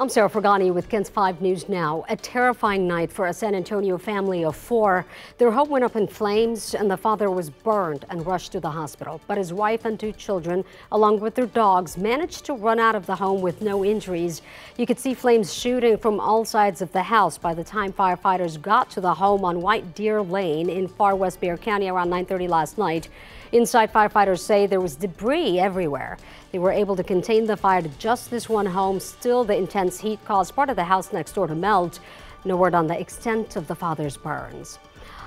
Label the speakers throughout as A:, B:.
A: I'm Sarah Forgany with KENS 5 News Now. A terrifying night for a San Antonio family of four. Their home went up in flames and the father was burned and rushed to the hospital. But his wife and two children, along with their dogs, managed to run out of the home with no injuries. You could see flames shooting from all sides of the house by the time firefighters got to the home on White Deer Lane in far west Bexar County around 9.30 last night. Inside, firefighters say there was debris everywhere. They were able to contain the fire to just this one home. Still, the intense heat caused part of the house next door to melt. No word on the extent of the father's burns.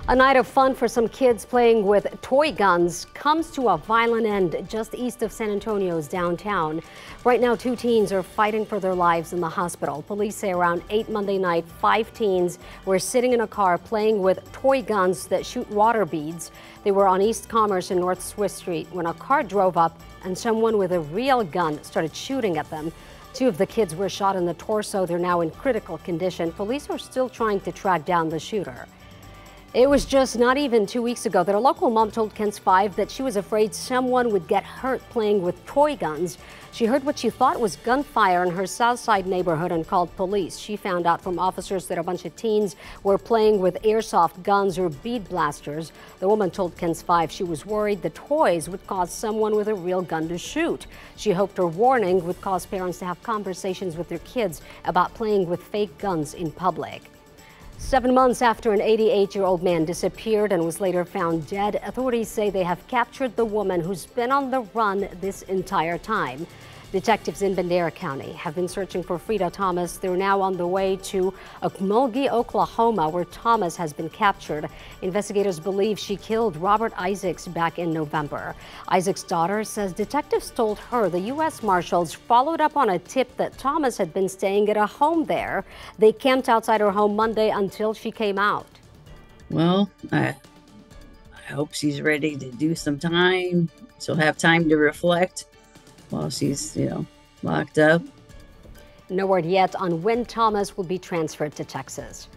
A: A night of fun for some kids playing with toy guns comes to a violent end just east of San Antonio's downtown. Right now, two teens are fighting for their lives in the hospital. Police say around 8 Monday night, five teens were sitting in a car playing with toy guns that shoot water beads. They were on East Commerce and North Swiss Street when a car drove up and someone with a real gun started shooting at them. Two of the kids were shot in the torso. They're now in critical condition. Police are still trying to track down the shooter. It was just not even two weeks ago that a local mom told KENS 5 that she was afraid someone would get hurt playing with toy guns. She heard what she thought was gunfire in her Southside neighborhood and called police. She found out from officers that a bunch of teens were playing with airsoft guns or bead blasters. The woman told KENS 5 she was worried the toys would cause someone with a real gun to shoot. She hoped her warning would cause parents to have conversations with their kids about playing with fake guns in public. Seven months after an 88 year old man disappeared and was later found dead, authorities say they have captured the woman who's been on the run this entire time. Detectives in Bandera County have been searching for Frida Thomas. They're now on the way to Okmulgee, Oklahoma, where Thomas has been captured. Investigators believe she killed Robert Isaacs back in November. Isaacs' daughter says detectives told her the U.S. Marshals followed up on a tip that Thomas had been staying at a home there. They camped outside her home Monday until she came out.
B: Well, I, I hope she's ready to do some time. She'll have time to reflect while she's, you know, locked up.
A: No word yet on when Thomas will be transferred to Texas.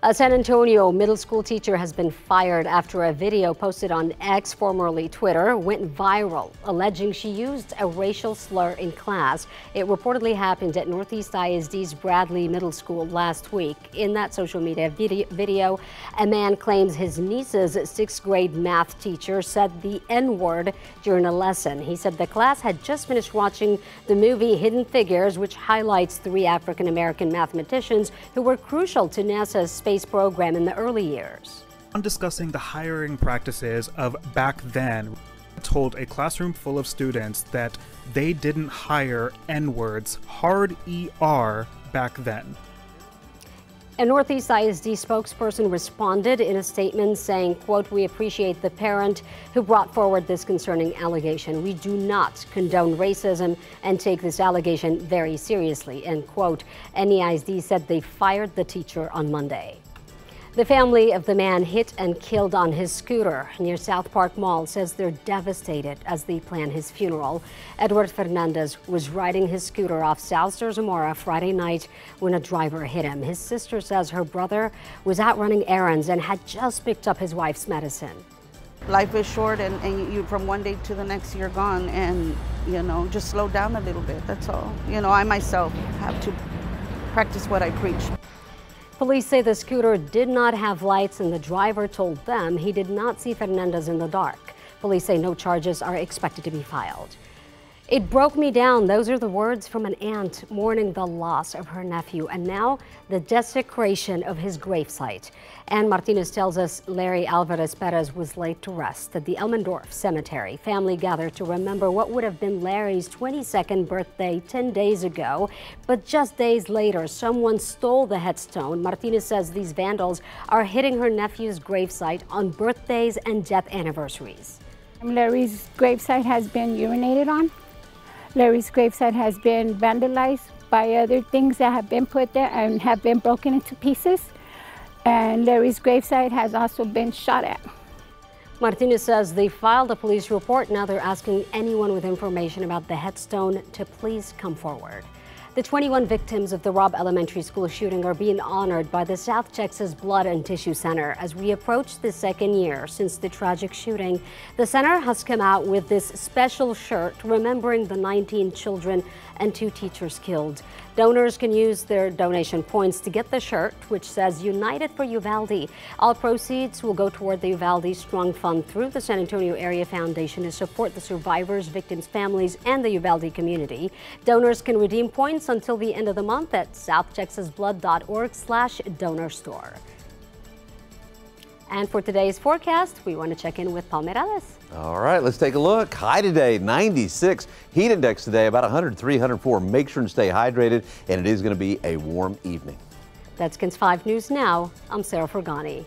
A: A San Antonio middle school teacher has been fired after a video posted on X, formerly Twitter, went viral, alleging she used a racial slur in class. It reportedly happened at Northeast ISD's Bradley Middle School last week. In that social media video, a man claims his niece's sixth grade math teacher said the N word during a lesson. He said the class had just finished watching the movie Hidden Figures, which highlights three African American mathematicians who were crucial to NASA's space program in the early years.
C: On discussing the hiring practices of back then, told a classroom full of students that they didn't hire N words, hard ER, back then.
A: A Northeast ISD spokesperson responded in a statement saying, quote, we appreciate the parent who brought forward this concerning allegation. We do not condone racism and take this allegation very seriously, end quote. NEISD said they fired the teacher on Monday. The family of the man hit and killed on his scooter near South Park Mall says they're devastated as they plan his funeral. Edward Fernandez was riding his scooter off South Zarzamora Friday night when a driver hit him. His sister says her brother was out running errands and had just picked up his wife's medicine.
D: Life is short and, and you from one day to the next you're gone and you know just slow down a little bit that's all. You know I myself have to practice what I preach.
A: Police say the scooter did not have lights and the driver told them he did not see Fernandez in the dark. Police say no charges are expected to be filed. It broke me down. Those are the words from an aunt mourning the loss of her nephew and now the desecration of his gravesite. Ann Martinez tells us Larry Alvarez Perez was laid to rest at the Elmendorf Cemetery. Family gathered to remember what would have been Larry's 22nd birthday 10 days ago. But just days later, someone stole the headstone. Martinez says these vandals are hitting her nephew's gravesite on birthdays and death anniversaries.
E: Larry's gravesite has been urinated on. Larry's gravesite has been vandalized by other things that have been put there and have been broken into pieces. And Larry's gravesite has also been shot at.
A: Martinez says they filed a police report. Now they're asking anyone with information about the headstone to please come forward. The 21 victims of the Robb Elementary School shooting are being honored by the South Texas Blood and Tissue Center as we approach the second year since the tragic shooting. The center has come out with this special shirt remembering the 19 children and two teachers killed. Donors can use their donation points to get the shirt, which says United for Uvalde. All proceeds will go toward the Uvalde Strong Fund through the San Antonio Area Foundation to support the survivors, victims' families, and the Uvalde community. Donors can redeem points until the end of the month at southtexasblood.org slash donor store. And for today's forecast, we want to check in with Palmerades.
F: All right, let's take a look. High today, 96. Heat index today, about 103, 104. Make sure and stay hydrated, and it is going to be a warm evening.
A: That's KENS 5 News Now. I'm Sarah Forgany.